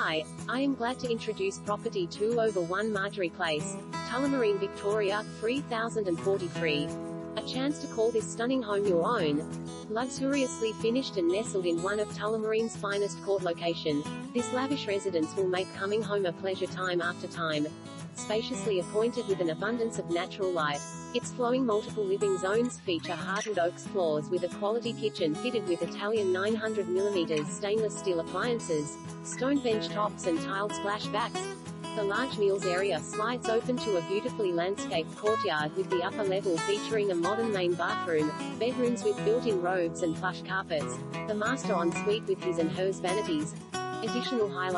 Hi, I am glad to introduce property 2 over 1 Marjory Place, Tullamarine, Victoria, 3043. A chance to call this stunning home your own. Luxuriously finished and nestled in one of Tullamarine's finest court location, this lavish residence will make coming home a pleasure time after time. Spaciously appointed with an abundance of natural light. Its flowing multiple living zones feature hardwood oaks floors with a quality kitchen fitted with Italian 900mm stainless steel appliances, stone bench tops and tiled splashbacks. The large meals area slides open to a beautifully landscaped courtyard with the upper level featuring a modern main bathroom, bedrooms with built-in robes and plush carpets, the master ensuite with his and hers vanities. Additional highlights